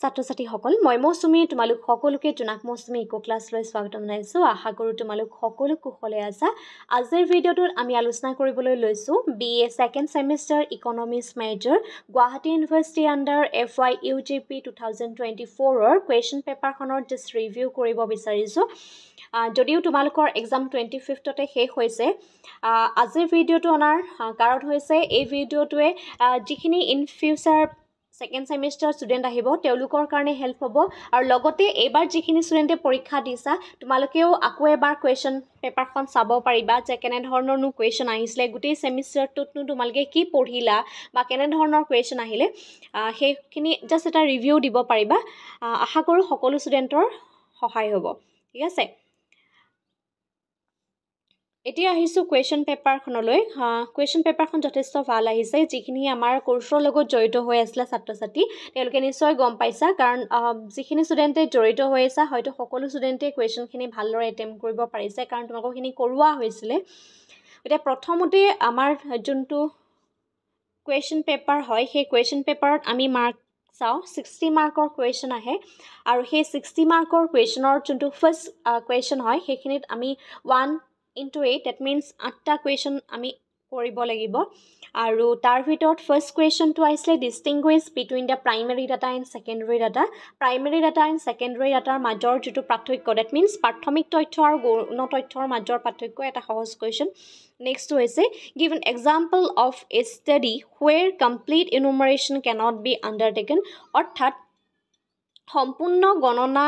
ছাত্ৰ ছাত্ৰীসকল মই মৌচুমী তোমালোক সকলোকে জোনাক মৌচুমী ইক' ক্লাছলৈ স্বাগতম জনাইছোঁ। আশা কৰোঁ তোমালোক সকলো কুশলে আছা। আজিৰ ভিডিঅ'টোত আমি আলোচনা কৰিবলৈ লৈছোঁ B A second semester economics major Guwahati university under F Y U G P two thousand twenty ফ'ৰৰ question পেপাৰখনৰ জাষ্ট ৰিভিউ কৰিব বিচাৰিছোঁ। যদিও তোমালোকৰ এক্সাম টুৱেণ্টি ফিফ্থতে শেষ হৈছে আজিৰ ভিডিঅ'টো অনাৰ কাৰণ হৈছে এই ভিডিঅ'টোৱে যিখিনি in future second semester student আহিব তেওঁলোকৰ কাৰণে হেল্প হ'ব। আৰু লগতে এইবাৰ যিখিনি ষ্টুডেণ্টে পৰীক্ষা দিছা তোমালোকেও আকৌ এবাৰ কুৱেশ্যন পেপাৰখন চাব পাৰিবা যে কেনেধৰণৰনো কুৱেশ্যন আহিছিলে। গোটেই ছেমিষ্টাৰটোতনো তোমালোকে কি পঢ়িলা বা কেনেধৰণৰ কুৱেশ্যন আহিলে সেইখিনি জাষ্ট এটা ৰিভিউ দিব পাৰিবা। আশা কৰোঁ সকলো ষ্টুডেণ্টৰ সহায় হ'ব। ঠিক আছে? এতিয়া আহিছোঁ কুৱেশ্যন পেপাৰখনলৈ কুৱেশ্যন পেপাৰখন যথেষ্ট ভাল আহিছে যিখিনি আমাৰ কোৰ্চৰ লগত জড়িত হৈ আছিলে ছাত্ৰ ছাত্ৰী তেওঁলোকে নিশ্চয় গম পাইছা কাৰণ যিখিনি ষ্টুডেণ্টে জড়িত হৈ আছে হয়তো সকলো ষ্টুডেণ্টে কুৱেশ্যনখিনি ভালদৰে এটেম্প কৰিব পাৰিছে কাৰণ তোমালোকৰখিনি কৰোৱা হৈছিলে। এতিয়া প্ৰথমতে আমাৰ যোনটো কুৱেশ্যন পেপাৰ হয় সেই কুৱেশ্যন পেপাৰত আমি মাৰ্ক চাওঁ ছিক্সটি মাৰ্কৰ কুৱেশ্যন আহে। আৰু সেই ছিক্সটি মাৰ্কৰ কুৱেশ্যনৰ যোনটো ফাৰ্ষ্ট কুৱেশ্যন হয় সেইখিনিত আমি one into eight that means আঠটা কুৱেশ্যন আমি কৰিব লাগিব। আৰু তাৰ ভিতৰত ফাৰ্ষ্ট কুৱেশ্যনটো আহিছিলে distinguish between the primary data and secondary data primary data and secondary ডাটাৰ মাজৰ যিটো পাৰ্থক্য ডেট মিনছ প্ৰাথমিক তথ্য আৰু গৌণ তথ্যৰ মাজৰ পাৰ্থক্য এটা সহজ কুৱেশ্যন নেক্সটটো হৈছে give an example of a study where complete enumeration cannot be undertaken অৰ্থাৎ সম্পূৰ্ণ গণনা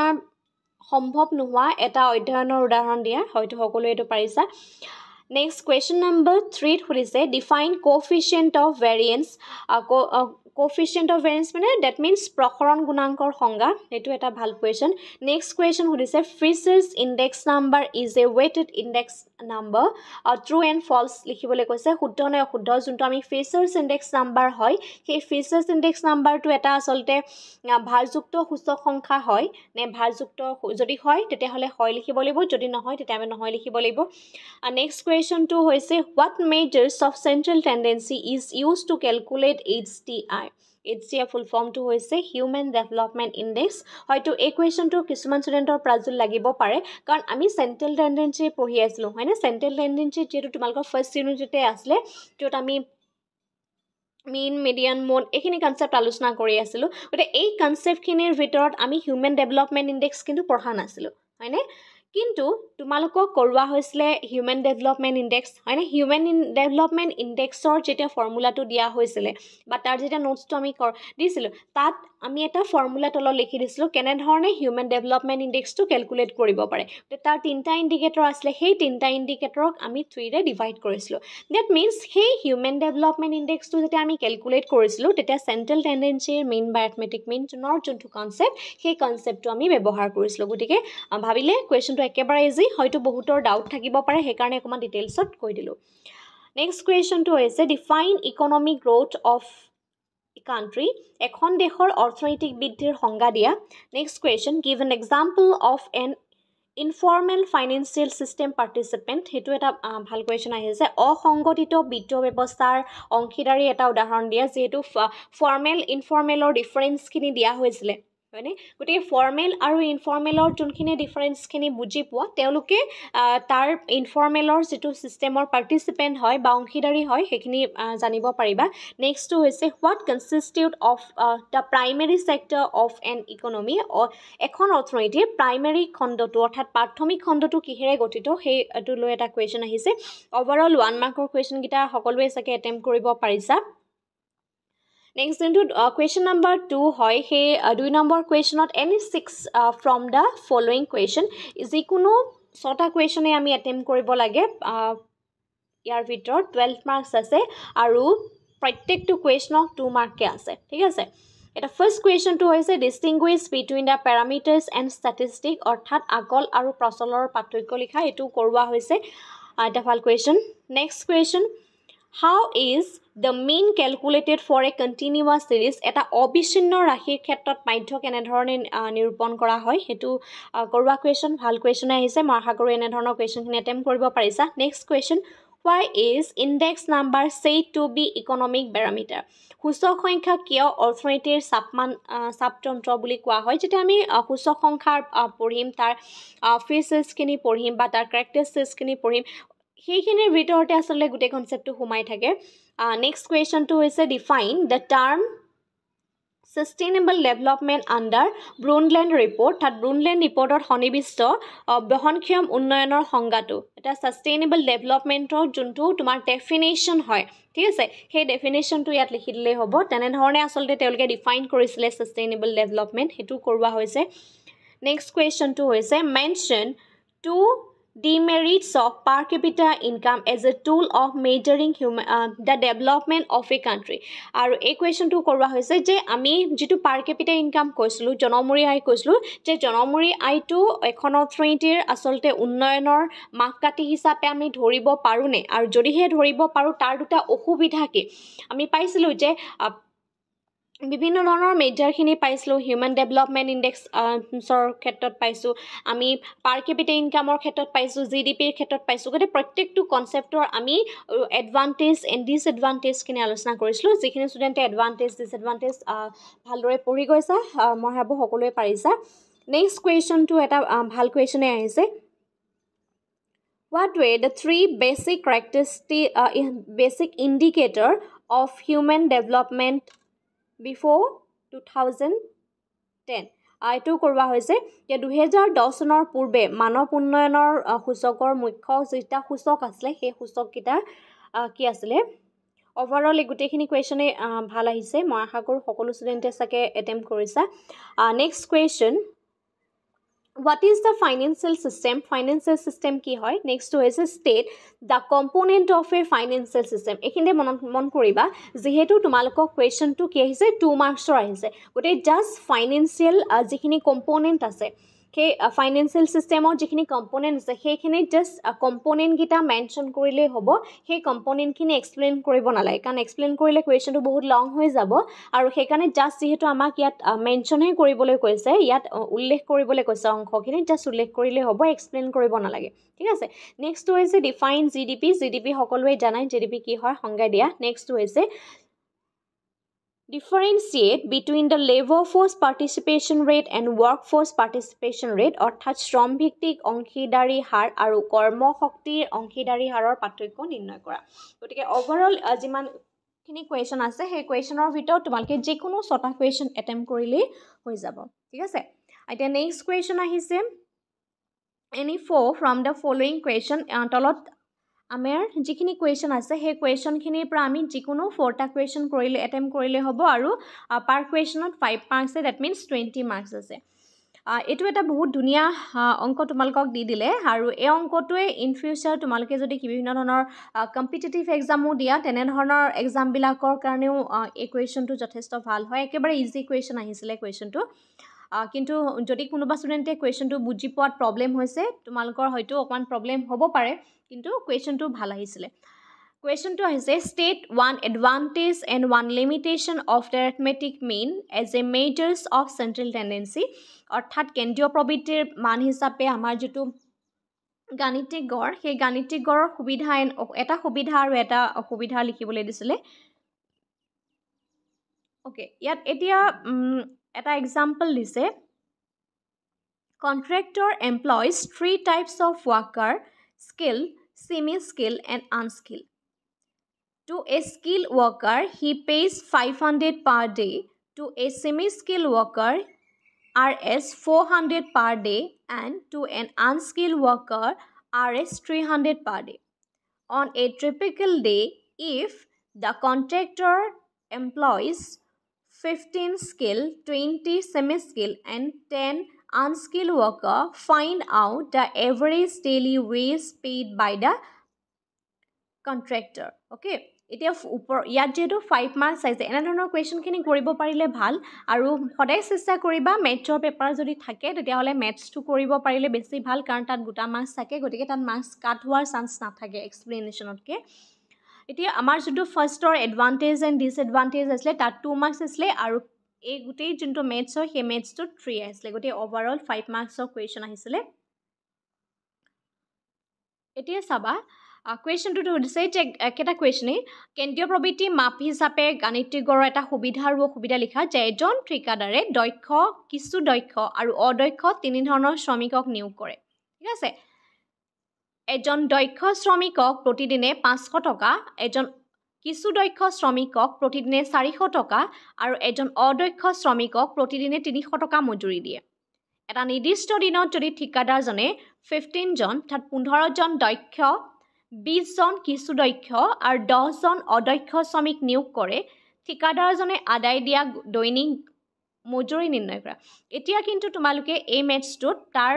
সম্ভৱ নোহোৱা এটা অধ্যয়নৰ উদাহৰণ দিয়া হয়তো সকলোৱে এইটো পাৰিছা। নেক্সট কুৱেশ্যন নম্বৰ থ্ৰীত সুধিছে define coefficient of variance coefficient of variance মানে ডেট মিনছ প্ৰসৰণ গুণাংকৰ সংজ্ঞা সেইটো এটা ভাল কুৱেশ্যন নেক্সট কুৱেশ্যন সুধিছে Fisher's index number is a weighted index number true and false লিখিবলৈ কৈছে শুদ্ধ নে অশুদ্ধ? যোনটো আমি ফিচাৰ্ছ ইণ্ডেক্স নাম্বাৰ হয় সেই ফিচাৰ্ছ ইণ্ডেক্স নাম্বাৰটো এটা আচলতে ভাৰযুক্ত সূচক সংখ্যা হয় নে ভাৰযুক্ত যদি হয় তেতিয়াহ'লে হয় লিখিব লাগিব যদি নহয় তেতিয়া আমি নহয় লিখিব লাগিব। নেক্সট কুৱেশ্যনটো হৈছে what measures of central tendency is use to calculate H D I H D I full ফৰ্মটো হৈছে হিউমেন ডেভেলপমেণ্ট ইণ্ডেক্স হয়তো এই কুৱেশ্যনটো কিছুমান ষ্টুডেণ্টৰ প্ৰাজুল লাগিব পাৰে। কাৰণ আমি চেণ্ট্ৰেল টেণ্ডেঞ্চি পঢ়ি আছিলোঁ হয়নে? চেণ্ট্ৰেল টেণ্ডেঞ্চি যিহেতু তোমালোকৰ ফাৰ্ষ্ট ইউনিটতে আছিলে য'ত আমি মিন মিডিয়ান মোড এইখিনি কনচেপ্ট আলোচনা কৰি আছিলোঁ। গতিকে এই কনচেপ্টখিনিৰ ভিতৰত আমি হিউমেন ডেভেলপমেণ্ট ইণ্ডেক্স কিন্তু পঢ়া নাছিলোঁ হয়নে? কিন্তু তোমালোকক কৰোৱা হৈছিলে হিউমেন ডেভেলপমেণ্ট ইণ্ডেক্স হয়নে? হিউমেন ডেভেলপমেণ্ট ইণ্ডেক্সৰ যেতিয়া ফৰ্মুলাটো দিয়া হৈছিলে বা তাৰ যেতিয়া নোটছটো আমি দিছিলোঁ তাত আমি এটা ফৰ্মুলা তলত লিখি দিছিলোঁ কেনেধৰণে হিউমেন ডেভেলপমেণ্ট ইণ্ডেক্সটো কেলকুলেট কৰিব পাৰে। তাৰ তিনিটা ইণ্ডিকেটৰ আছিলে সেই তিনিটা ইণ্ডিকেটৰক আমি থ্ৰীৰে ডিভাইড কৰিছিলোঁ। ডেট মিনছ সেই হিউমেন ডেভেলপমেণ্ট ইণ্ডেক্সটো যেতিয়া আমি কেলকুলেট কৰিছিলোঁ তেতিয়া চেণ্ট্ৰেল টেণ্ডেঞ্চিৰ মেইন বা এথমেটিক মিনৰ যোনটো কনচেপ্ট সেই কনচেপ্টটো আমি ব্যৱহাৰ কৰিছিলোঁ। গতিকে ভাবিলে কুৱেশ্যনটো একেবাৰে ইজি হয়তো বহুতৰ ডাউট থাকিব পাৰে সেইকাৰণে অকণমান ডিটেইলছত কৈ দিলোঁ। নেক্সট কুৱেশ্যনটো হৈছে define economic growth of country এখন দেশৰ অৰ্থনৈতিক বৃদ্ধিৰ সংজ্ঞা দিয়া। Next question give an example of an informal financial system participant সেইটো এটা ভাল কুৱেশ্যন আহিছে অসংগঠিত বিত্তীয় ব্যৱস্থাৰ অংশীদাৰী এটা উদাহৰণ দিয়া যিহেতু ফৰ্মেল ইনফৰ্মেলৰ ডিফাৰেঞ্চখিনি দিয়া হৈছিলে। হয়নে? গতিকে ফৰ্মেল আৰু ইনফৰ্মেলৰ যোনখিনি ডিফাৰেঞ্চখিনি বুজি পোৱা তেওঁলোকে তাৰ ইনফৰ্মেলৰ যিটো ছিষ্টেমৰ পাৰ্টিচিপেণ্ট হয় বা অংশীদাৰী হয় সেইখিনি জানিব পাৰিবা। নেক্সটটো হৈছে what constitute of the primary sector of an economy এখন অৰ্থনীতিৰ প্ৰাইমেৰী খণ্ডটো অৰ্থাৎ প্ৰাথমিক খণ্ডটো কিহেৰে গঠিত? সেইটো লৈ এটা কুৱেশ্যন আহিছে। অভাৰঅল ওৱান মাৰ্কৰ কুৱেশ্যনকেইটা সকলোৱে চাগে এটেম্প কৰিব পাৰিছা। নেক্সট যোনটো কুৱেশ্যন নম্বৰ টু হয় সেই দুই নম্বৰ কুৱেশ্যনত any six from the following question যিকোনো ছটা কুৱেশ্যনে আমি এটেম্প কৰিব লাগে ইয়াৰ ভিতৰত টুৱেল্ভ মাৰ্কছ আছে আৰু প্ৰত্যেকটো কুৱেশ্যনক টু মাৰ্ককৈ আছে ঠিক আছে এটা ফাৰ্ষ্ট কুৱেশ্যনটো হৈছে distinguish between the parameters and statistic অৰ্থাৎ আগল আৰু প্ৰচলৰ পাৰ্থক্য লিখা এইটো কৰোৱা হৈছে এটা ভাল question next question how is the mean calculated for a continuous series এটা অবিচ্ছিন্ন ৰাশিৰ ক্ষেত্ৰত মাধ্য কেনেধৰণে নিৰূপণ কৰা হয়। সেইটো কৰোৱা কুৱেশ্যন ভাল কুৱেশ্যনে আহিছে। মই আশা কৰোঁ এনেধৰণৰ কুৱেশ্যনখিনি এটেম্প কৰিব পাৰিছা। Next question why is index number said to be economic barometer সূচক সংখ্যা কিয় অৰ্থনীতিৰ চাপমান চাপতন্ত্ৰ বুলি কোৱা হয়? যেতিয়া আমি সূচক সংখ্যাৰ পঢ়িম তাৰ ফিচাৰ্ছখিনি পঢ়িম বা তাৰ কেৰেক্টাৰিষ্টিক্সখিনি পঢ়িম সেইখিনিৰ ভিতৰতে আচলতে গোটেই কনচেপ্টটো সোমাই থাকে। নেক্সট কুৱেশ্যনটো হৈছে define the term sustainable development under Brundtland report তাত ব্ৰুনলেণ্ড ৰিপৰ্টত সন্নিৱিষ্ট বহনক্ষম উন্নয়নৰ সংজ্ঞাটো। এটা ছাষ্টেইনেবল ডেভেলপমেণ্টৰ যোনটো তোমাৰ ডেফিনেশ্যন হয় ঠিক আছে? সেই ডেফিনেশ্যনটো ইয়াত লিখি দিলেই হ'ব। তেনেধৰণে আচলতে তেওঁলোকে ডিফাইন কৰিছিলে ছাষ্টেইনেবল ডেভেলপমেণ্ট সেইটো কৰোৱা হৈছে। নেক্সট কুৱেশ্যনটো হৈছে mention two demerits of per capita income as a tool of measuring human uh, the development of a country. আৰু এই কুৱেশ্যনটো কৰোৱা হৈছে যে আমি যিটো পাৰ কেপিটা ইনকাম কৈছিলোঁ জনমূৰি আয় কৈছিলোঁ যে জনমূৰি আয়টো এখন অৰ্থনীতিৰ আচলতে উন্নয়নৰ মাপকাঠি হিচাপে আমি ধৰিব পাৰোঁনে? আৰু যদিহে ধৰিব পাৰোঁ তাৰ দুটা অসুবিধা কি? আমি পাইছিলোঁ যে বিভিন্ন ধৰণৰ মেজাৰখিনি পাইছিলোঁ হিউমেন ডেভেলপমেণ্ট ইণ্ডেক্সৰ ক্ষেত্ৰত পাইছোঁ আমি পাৰ কেপিটেল ইনকামৰ ক্ষেত্ৰত পাইছোঁ জি ডি পিৰ ক্ষেত্ৰত পাইছোঁ গতিকে প্ৰত্যেকটো কনচেপ্টৰ আমি এডভান্টেজ এণ্ড ডিছএডভান্টেজখিনি আলোচনা কৰিছিলোঁ যিখিনি ষ্টুডেণ্টে এডভান্টেজ ডিছএডভান্টেজ ভালদৰে পঢ়ি গৈছা মই ভাবোঁ সকলোৱে পাৰিছা। নেক্সট কুৱেশ্যনটো এটা ভাল কুৱেশ্যনে আহিছে। What were the three basic characteristic basic indicator of human development before two thousand ten এইটো কৰোৱা হৈছে যে দুহেজাৰ দহ চনৰ পূৰ্বে মানৱ উন্নয়নৰ সূচকৰ মুখ্য যিকেইটা সূচক আছিলে সেই সূচককেইটা কি আছিলে? অভাৰঅল এই গোটেইখিনি কুৱেশ্যনেই ভাল আহিছে। মই আশা কৰোঁ সকলো ষ্টুডেণ্টে চাগে এটেম্প কৰিছা। Next question what is the financial system financial system কি হয়? নেক্সটটো হৈছে state the component of a financial system এইখিনিতে মনত মন কৰিবা যিহেতু তোমালোকৰ কুৱেশ্যনটো কি আহিছে? টু মাৰ্কছৰ আহিছে। গতিকে জাষ্ট ফাইনেন্সিয়েল যিখিনি কম্পনেণ্ট আছে সেই ফাইনেন্সিয়েল ছিষ্টেমৰ যিখিনি কম্পনেণ্ট আছে সেইখিনি জাষ্ট কম্পনেণ্টকেইটা মেনশ্যন কৰিলেই হ'ব। সেই কম্পনেণ্টখিনি এক্সপ্লেইন কৰিব নালাগে। কাৰণ এক্সপ্লেইন কৰিলে কুৱেশ্যনটো বহুত লং হৈ যাব। আৰু সেইকাৰণে জাষ্ট যিহেতু আমাক ইয়াত মেনশ্যনহে কৰিবলৈ কৈছে ইয়াত উল্লেখ কৰিবলৈ কৈছে অংশখিনি জাষ্ট উল্লেখ কৰিলেই হ'ব এক্সপ্লেইন কৰিব নালাগে। ঠিক আছে? নেক্সটটো হৈছে define G D P G D P সকলোৱে জানাই জি ডি পি কি হয় সংজ্ঞা দিয়া। নেক্সটটো হৈছে differentiate between the labor force participation rate and workforce participation rate অৰ্থাৎ শ্ৰমভিত্তিক অংশীদাৰী হাৰ আৰু কৰ্মশক্তিৰ অংশীদাৰী হাৰৰ পাৰ্থক্য নিৰ্ণয় কৰা। গতিকে অভাৰঅল যিমানখিনি কুৱেশ্যন আছে সেই কুৱেশ্যনৰ ভিতৰত তোমালোকে যিকোনো ছটা কুৱেশ্যন এটেম্প কৰিলেই হৈ যাব। ঠিক আছে? এতিয়া নেক্সট কুৱেশ্যন আহিছে। Any four from the following question তলত আমাৰ যিখিনি কুৱেশ্যন আছে সেই কুৱেশ্যনখিনিৰ পৰা আমি যিকোনো ফ'ৰটা কুৱেশ্যন কৰিলে এটেম্প কৰিলে হ'ব আৰু পাৰ কুৱেশ্যনত ফাইভ মাৰ্কছ আছে ডেট মিনছ টুৱেণ্টি মাৰ্কছ আছে। এইটো এটা বহুত ধুনীয়া অংক তোমালোকক দি দিলে আৰু এই অংকটোৱে ইন ফিউচাৰ তোমালোকে যদি বিভিন্ন ধৰণৰ কম্পিটিটিভ এক্সামো দিয়া তেনেধৰণৰ এক্সামবিলাকৰ কাৰণেও এই কুৱেশ্যনটো যথেষ্ট ভাল হয়। একেবাৰে ইজি কুৱেশ্যন আহিছিলে কুৱেশ্যনটো কিন্তু যদি কোনোবা ষ্টুডেণ্টে কুৱেশ্যনটো বুজি পোৱাত প্ৰব্লেম হৈছে তোমালোকৰ হয়তো অকণমান প্ৰব্লেম হ'ব পাৰে। কিন্তু কুৱেশ্যনটো ভাল আহিছিলে। কুৱেশ্যনটো আহিছে state one advantage and one limitation of the arithmetic mean as a measures of central tendency অৰ্থাৎ কেন্দ্ৰীয় প্ৰবৃত্তিৰ মান হিচাপে আমাৰ যিটো গাণিতিক গড় সেই গাণিতিক গড়ৰ সুবিধা এটা সুবিধা আৰু এটা অসুবিধা লিখিবলৈ দিছিলে। অ'কে ইয়াত এতিয়া এটা এক্সাম্পল দিছে। Contractor employs three types of worker skill semi-skilled and unskilled. To a skilled worker, he pays 500 per day. To a semi-skilled worker, Rs 400 per day and to an unskilled worker, Rs 300 per day. On a typical day, if the contractor employs 15 skilled, 20 semi-skilled and 10 unskilled worker find out the average daily wage paid by the contractor. Okay? এতিয়া ওপৰ ইয়াত যিহেতু five marks আহিছে এনেধৰণৰ কুৱেশ্যনখিনি কৰিব পাৰিলে ভাল। আৰু সদায় চেষ্টা কৰিবা মেথছৰ পেপাৰ যদি থাকে তেতিয়াহ'লে মেথছটো কৰিব পাৰিলে বেছি ভাল কাৰণ তাত গোটা মাৰ্কছ থাকে গতিকে তাত মাৰ্কছ কাট হোৱাৰ চান্স নাথাকে এক্সপ্লেনেশ্যনতকৈ এতিয়া আমাৰ যোনটো ফাৰ্ষ্টৰ এডভান্টেজ এণ্ড ডিছএডভান্টেজ আছিলে তাত টু মাৰ্কছ আছিলে আৰু এই গোটেই যোনটো মেথছ হয় সেই মেথছটোত থ্ৰী আহিছিলে। গতিকে অভাৰঅল ফাইভ মাৰ্কছৰ কুৱেশ্যন আহিছিলে। এতিয়া চাবা কুৱেশ্যনটোতো সুধিছে যে একেটা কুৱেশ্যনেই কেন্দ্ৰীয় প্ৰবৃত্তি মাপ হিচাপে গাণিতিক গড়ৰ এটা সুবিধা আৰু অসুবিধা লিখা যে এজন ঠিকাদাৰে দক্ষ কিছু দক্ষ আৰু অদক্ষ তিনি ধৰণৰ শ্ৰমিকক নিয়োগ কৰে। ঠিক আছে? এজন দক্ষ শ্ৰমিকক প্ৰতিদিনে পাঁচশ টকা এজন কিছু দক্ষ শ্ৰমিকক প্ৰতিদিনে চাৰিশ টকা আৰু এজন অদক্ষ শ্ৰমিকক প্ৰতিদিনে তিনিশ টকা মজুৰি দিয়ে। এটা নিৰ্দিষ্ট দিনত যদি ঠিকাদাৰজনে ফিফটিনজন অৰ্থাৎ পোন্ধৰজন দক্ষ বিছজন কিছু দক্ষ আৰু দহজন অদক্ষ শ্ৰমিক নিয়োগ কৰে ঠিকাদাৰজনে আদায় দিয়া দৈনিক মজুৰি নিৰ্ণয় কৰা। এতিয়া কিন্তু তোমালোকে এই মেথছটোত তাৰ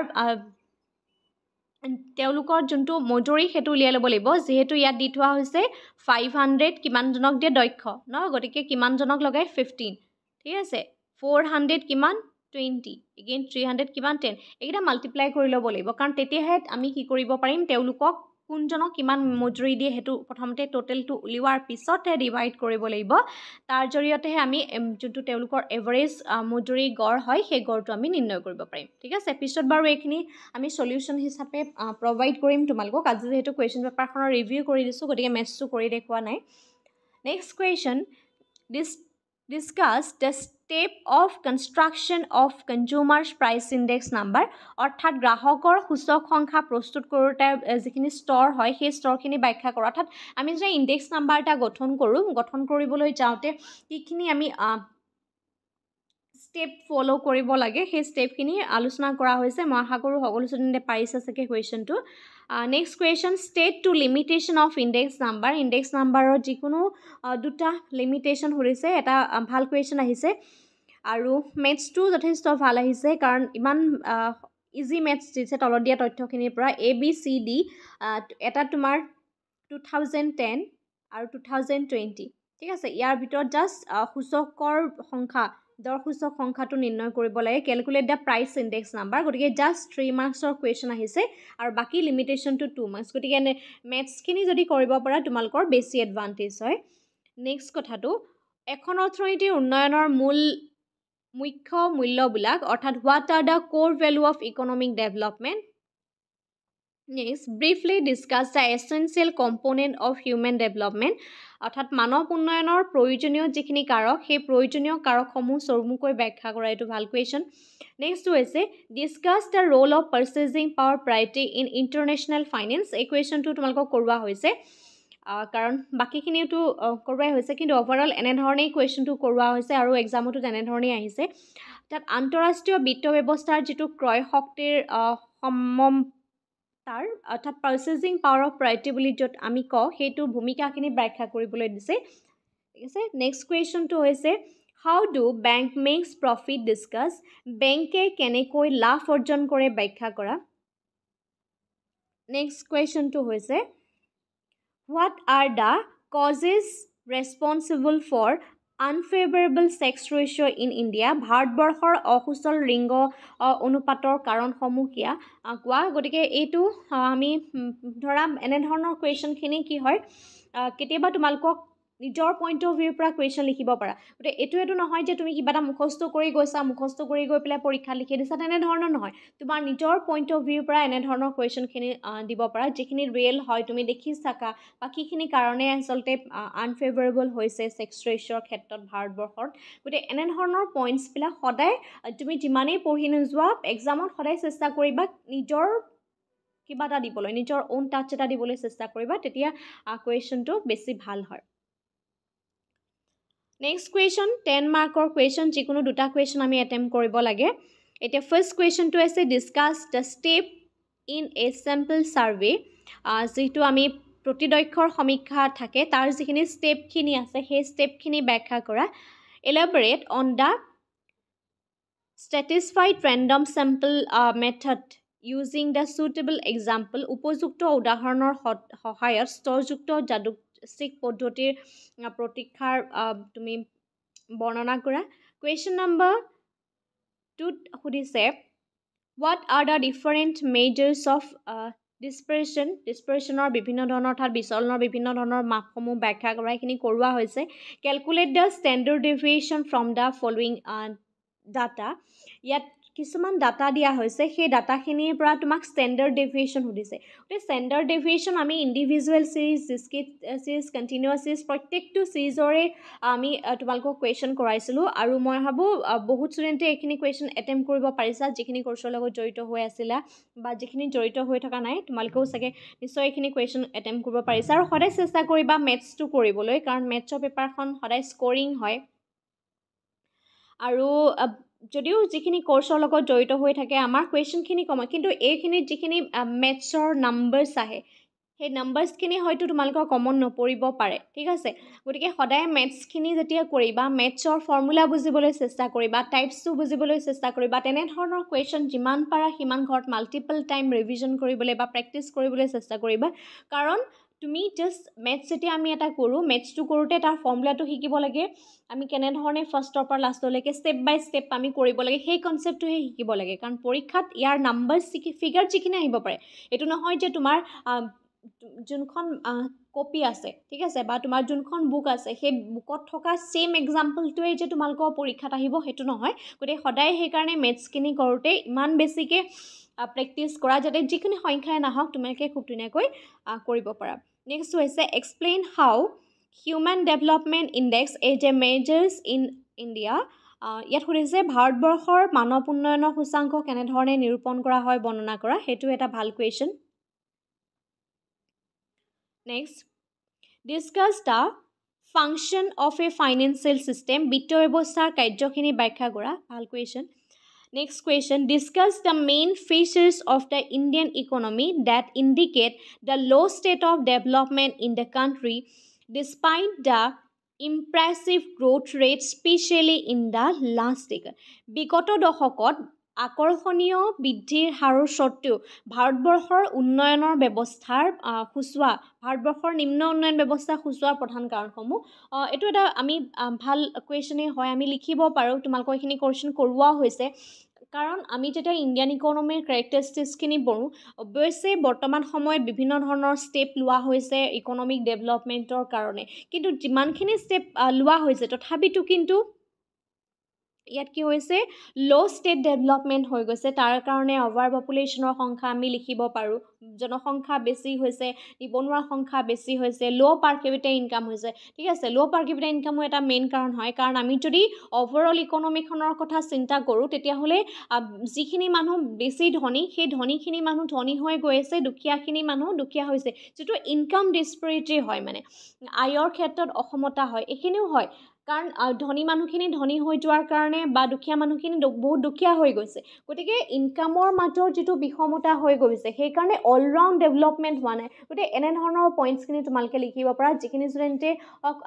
তেওঁলোকৰ যোনটো মজুৰি সেইটো উলিয়াই ল'ব লাগিব। যিহেতু ইয়াত দি থোৱা হৈছে ফাইভ হাণ্ড্ৰেড কিমানজনক দিয়ে দক্ষ ন? গতিকে কিমানজনক লগাই ফিফটিন ঠিক আছে? ফ'ৰ হাণ্ড্ৰেড কিমান? টুৱেণ্টি এগেইন থ্ৰী হাণ্ড্ৰেড কিমান? টেন এইকেইটা মাল্টিপ্লাই কৰি ল'ব লাগিব। কাৰণ তেতিয়াহে আমি কি কৰিব পাৰিম? তেওঁলোকক কোনজনক কিমান মজুৰি দিয়ে সেইটো প্ৰথমতে ট'টেলটো উলিওৱাৰ পিছতহে ডিভাইড কৰিব লাগিব। তাৰ জৰিয়তেহে আমি যোনটো তেওঁলোকৰ এভাৰেজ মজুৰি গড় হয় সেই গড়টো আমি নিৰ্ণয় কৰিব পাৰিম। ঠিক আছে? পিছত বাৰু এইখিনি আমি চলিউশ্যন হিচাপে প্ৰভাইড কৰিম তোমালোকক। আজি যিহেতু কুৱেশ্যন পেপাৰখনৰ ৰিভিউ কৰি দিছোঁ গতিকে মেথছটো কৰি দেখুওৱা নাই। Next question dis discuss the step of construction of consumers price index number অৰ্থাৎ গ্ৰাহকৰ সূচক সংখ্যা প্ৰস্তুত কৰোঁতে যিখিনি স্তৰ হয় সেই স্তৰখিনি ব্যাখ্যা কৰোঁ। অৰ্থাৎ আমি যেতিয়া ইণ্ডেক্স নাম্বাৰ এটা গঠন কৰোঁ গঠন কৰিবলৈ যাওঁতে যিখিনি আমি ষ্টেপ ফ'ল' কৰিব লাগে। সেই ষ্টেপখিনি আলোচনা কৰা হৈছে। মই আশা কৰোঁ সকলো ষ্টুডেণ্টে পাৰিছে চাগে কুৱেশ্যনটো next question state two limitation of index number index নাম্বাৰৰ যিকোনো দুটা লিমিটেশ্যন সুধিছে। এটা ভাল কুৱেশ্যন আহিছে। আৰু মেথছটো যথেষ্ট ভাল আহিছে। কাৰণ ইমান ইজি মেথছ দিছে তলত দিয়া তথ্যখিনিৰ পৰা। এ বি চি ডি এটা তোমাৰ টু থাউজেণ্ড টেন আৰু টু থাউজেণ্ড টুৱেণ্টি ঠিক আছে? ইয়াৰ ভিতৰত জাষ্ট সূচকৰ সংখ্যা দৰ সূচক সংখ্যাটো নিৰ্ণয় কৰিব লাগে। Calculate the price index number গতিকে জাষ্ট থ্ৰী মাৰ্কছৰ কুৱেশ্যন আহিছে আৰু বাকী লিমিটেশ্যনটো টু মাৰ্কছ গতিকে মেথছখিনি যদি কৰিব পৰা তোমালোকৰ বেছি এডভান্টেজ হয়। নেক্সট কথাটো এখন অৰ্থনীতিৰ উন্নয়নৰ মূল মুখ্য মূল্যবিলাক অৰ্থাৎ what are the core value of economic development next briefly discuss the essential component of human development অৰ্থাৎ মানৱ উন্নয়নৰ প্ৰয়োজনীয় যিখিনি কাৰক সেই প্ৰয়োজনীয় কাৰকসমূহ চমুকৈ ব্যাখ্যা কৰা এইটো ভাল কুৱেশ্যন নেক্সটটো হৈছে discuss the role of purchasing power priority in international finance এই কুৱেশ্যনটো তোমালোকক কৰোৱা হৈছে। কাৰণ বাকীখিনিওতো কৰোৱাই হৈছে কিন্তু অভাৰঅল এনেধৰণেই কুৱেশ্যনটো কৰোৱা হৈছে আৰু এক্সামতো তেনেধৰণেই আহিছে। তাত আন্তঃৰাষ্ট্ৰীয় বিত্ত ব্যৱস্থাৰ যিটো ক্ৰয় শক্তিৰ সম তাৰ অৰ্থাৎ পাৰ্চেজিং পাৱাৰ অফ প্ৰায়ৰিটি বুলি য'ত আমি কওঁ সেইটো ভূমিকাখিনি ব্যাখ্যা কৰিবলৈ দিছে। ঠিক আছে? নেক্সট কুৱেশ্যনটো হৈছে how do bank makes profit discuss বেংকে কেনেকৈ লাভ অৰ্জন কৰে ব্যাখ্যা কৰা? নেক্সট কুৱেশ্যনটো হৈছে what are the causes responsible for unfavourable sex ratio' in India ভাৰতবৰ্ষৰ অসুচল লিংগ অনুপাতৰ কাৰণসমূহ কিয়া কোৱা। গতিকে এইটো আমি ধৰা এনেধৰণৰ কুৱেশ্যনখিনি কি হয় কেতিয়াবা তোমালোকক নিজৰ পইণ্ট অফ ভিউৰ পৰা কুৱেশ্যন লিখিব পাৰা। গতিকে এইটো এইটো নহয় যে তুমি কিবা এটা মুখস্থ কৰি গৈছা মুখস্থ কৰি গৈ পেলাই পৰীক্ষা লিখি দিছা তেনেধৰণৰ নহয়। তোমাৰ নিজৰ পইণ্ট অফ ভিউৰ পৰা এনেধৰণৰ কুৱেশ্যনখিনি দিব পাৰা যিখিনি ৰিয়েল হয় তুমি দেখি থাকা বাকীখিনি কাৰণে আচলতে আনফেভাৰেবল হৈছে ছেক্স ৰেচিঅ'ৰ ক্ষেত্ৰত ভাৰতবৰ্ষত। গতিকে এনেধৰণৰ পইণ্টছবিলাক সদায় তুমি যিমানেই পঢ়ি নোযোৱা এক্সামত সদায় চেষ্টা কৰিবা নিজৰ কিবা এটা দিবলৈ নিজৰ অ'ন টাচ এটা দিবলৈ চেষ্টা কৰিবা তেতিয়া কুৱেশ্যনটো বেছি ভাল হয়। নেক্সট কুৱেশ্যন টেন মাৰ্কৰ কুৱেশ্যন যিকোনো দুটা কুৱেশ্যন আমি এটেম্প কৰিব লাগে। এতিয়া ফাৰ্ষ্ট কুৱেশ্যনটো আছে discuss the step in a sample survey যিটো আমি প্ৰতিদক্ষৰ সমীক্ষা থাকে তাৰ যিখিনি ষ্টেপখিনি আছে সেই ষ্টেপখিনি ব্যাখ্যা কৰা। Elaborate on the stratified random sample method using the suitable example উপযুক্ত উদাহৰণৰ সহায়ত স্তৰযুক্ত যাদুচিক পদ্ধতিৰ প্ৰতীক্ষাৰ তুমি বৰ্ণনা কৰা। কুৱেশ্যন নম্বৰ টুত সুধিছে what are the different measures of dispersion ডিছপ্ৰেশ্যনৰ বিভিন্ন ধৰণৰ অৰ্থাৎ বিচলনৰ বিভিন্ন ধৰণৰ মাপসমূহ ব্যাখ্যা কৰা এইখিনি কৰোৱা হৈছে। Calculate the standard deviation from the following data ইয়াত কিছুমান ডাটা দিয়া হৈছে সেই ডাটাখিনিৰ পৰা তোমাক ষ্টেণ্ডাৰ্ড ডেভিয়েশ্যন সুধিছে। গতিকে ষ্টেণ্ডাৰ্ড ডেভিয়েশ্যন আমি individual series discrete series continuous series প্ৰত্যেকটো ছিৰিজৰে আমি তোমালোকক কুৱেশ্যন কৰাইছিলোঁ আৰু মই ভাবোঁ বহুত ষ্টুডেণ্টে এইখিনি কুৱেশ্যন এটেম্প কৰিব পাৰিছা যিখিনি কৰ্চৰ লগত জড়িত হৈ আছিলা বা যিখিনি জড়িত হৈ থকা নাই তোমালোকেও চাগে নিশ্চয় এইখিনি কুৱেশ্যন এটেম্প কৰিব পাৰিছা। আৰু সদায় চেষ্টা কৰিবা মেথছটো কৰিবলৈ কাৰণ মেথছৰ পেপাৰখন সদায় স্ক'ৰিং হয়। আৰু যদিও যিখিনি কৰ্চৰ লগত জড়িত হৈ থাকে আমাৰ কুৱেশ্যনখিনি কম কিন্তু এইখিনিত যিখিনি মেথছৰ নাম্বাৰ্ছ আহে সেই নাম্বাৰ্ছখিনি হয়তো তোমালোকৰ কমন নপৰিব পাৰে ঠিক আছে? গতিকে সদায় মেথছখিনি যেতিয়া কৰিবা মেথছৰ ফৰ্মুলা বুজিবলৈ চেষ্টা কৰিবা টাইপছটো বুজিবলৈ চেষ্টা কৰিবা তেনেধৰণৰ কুৱেশ্যন যিমান পাৰা সিমান ঘৰত মাল্টিপল টাইম ৰিভিজন কৰিবলৈ বা প্ৰেক্টিছ কৰিবলৈ চেষ্টা কৰিবা। কাৰণ তুমি জাষ্ট মেথছ যেতিয়া আমি এটা কৰোঁ মেথছটো কৰোঁতে তাৰ ফৰ্মুলাটো শিকিব লাগে। আমি কেনেধৰণে ফাৰ্ষ্টৰ পৰা লাষ্টলৈকে ষ্টেপ বাই ষ্টেপ আমি কৰিব লাগে সেই কনচেপ্টটোহে শিকিব লাগে। কাৰণ পৰীক্ষাত ইয়াৰ নাম্বাৰ ফিগাৰ যিখিনি আহিব পাৰে এইটো নহয় যে তোমাৰ যোনখন কপি আছে ঠিক আছে বা তোমাৰ যোনখন বুক আছে সেই বুকত থকা ছেইম এক্সাম্পলটোৱেই যে তোমালোকৰ পৰীক্ষাত আহিব সেইটো নহয়। গতিকে সদায় সেইকাৰণে মেথছখিনি কৰোঁতে ইমান বেছিকৈ প্ৰেক্টিছ কৰা যাতে যিখিনি সংখ্যাই নাহক তোমালোকে খুব ধুনীয়াকৈ কৰিব পাৰা। নেক্সট হৈছে explain how human development index as a measures in India ইয়াত সুধিছে ভাৰতবৰ্ষৰ মানৱ উন্নয়নৰ সূচাংক কেনেধৰণে নিৰূপণ কৰা হয় বৰ্ণনা কৰা? সেইটো এটা ভাল question next discuss the function of a financial system বিত্তীয় ব্যৱস্থাৰ কাৰ্যখিনি ব্যাখ্যা কৰা। ভাল question next question discuss the main features of the Indian economy that indicate the low' state of development in the country despite the impressive growth rate especially in the last decade বিগত দশকত আকৰ্ষণীয় বৃদ্ধিৰ হাৰৰ স্বত্বেও ভাৰতবৰ্ষৰ উন্নয়নৰ ব্যৱস্থাৰ সূচোৱা ভাৰতবৰ্ষৰ নিম্ন উন্নয়ন ব্যৱস্থা সূচোৱাৰ প্ৰধান কাৰণসমূহ। এইটো এটা আমি ভাল কুৱেশ্যনেই হয় আমি লিখিব পাৰোঁ তোমালোকৰ এইখিনি কুৱেশ্যন কৰোৱাও হৈছে। কাৰণ আমি যেতিয়া ইণ্ডিয়ান ইকনমিৰ কেৰেক্টাৰিষ্টিক্সখিনি পঢ়োঁ অৱশ্যে বৰ্তমান সময়ত বিভিন্ন ধৰণৰ ষ্টেপ লোৱা হৈছে ইকনমিক ডেভেলপমেণ্টৰ কাৰণে। কিন্তু যিমানখিনি ষ্টেপ লোৱা হৈছে তথাপিতো কিন্তু ইয়াত কি হৈছে? ল' ষ্টেট ডেভেলপমেণ্ট হৈ গৈছে। তাৰ কাৰণে অভাৰ পপুলেশ্যনৰ সংখ্যা আমি লিখিব পাৰোঁ। জনসংখ্যা বেছি হৈছে নিবনুৱাৰ সংখ্যা বেছি হৈছে ল' পাৰ কেপিটেল ইনকাম হৈছে। ঠিক আছে ল' পাৰ কেপিটেল ইনকামো এটা মেইন কাৰণ হয়। কাৰণ আমি যদি অভাৰঅল ইকনমিখনৰ কথা চিন্তা কৰোঁ তেতিয়াহ'লে যিখিনি মানুহ বেছি ধনী সেই ধনীখিনি মানুহ ধনী হৈ গৈ আছে দুখীয়াখিনি মানুহ দুখীয়া হৈছে। যিটো ইনকাম ডিছপেৰিটি হয় মানে আয়ৰ ক্ষেত্ৰত অসমতা হয় এইখিনিও হয়। কাৰণ ধনী মানুহখিনি ধনী হৈ যোৱাৰ কাৰণে বা দুখীয়া মানুহখিনি বহুত দুখীয়া হৈ গৈছে। গতিকে ইনকামৰ মাজৰ যিটো বিষমতা হৈ গৈছে সেইকাৰণে অলৰাউণ্ড ডেভেলপমেণ্ট হোৱা নাই। গতিকে এনেধৰণৰ পইণ্টছখিনি তোমালোকে লিখিব পাৰা। যিখিনি ষ্টুডেণ্টে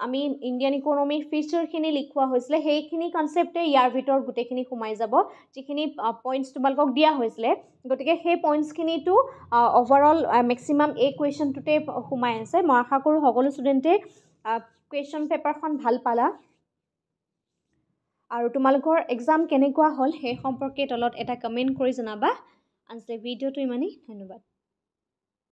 আমি ইণ্ডিয়ান ইকনমিৰ ফিচাৰখিনি লিখোৱা হৈছিলে সেইখিনি কনচেপ্টে ইয়াৰ ভিতৰত গোটেইখিনি সোমাই যাব। যিখিনি পইণ্টছ তোমালোকক দিয়া হৈছিলে গতিকে সেই পইণ্টছখিনিতো অভাৰঅল মেক্সিমাম এই কুৱেশ্যনটোতে সোমাই আছে। মই আশা কৰোঁ সকলো ষ্টুডেণ্টে কুৱেশ্যন পেপাৰখন ভাল পালা। আৰু তোমালোকৰ এক্সাম কেনেকুৱা হ'ল সেই সম্পৰ্কে তলত এটা কমেণ্ট কৰি জনাবা। আজি ভিডিঅ'টো ইমানেই ধন্যবাদ।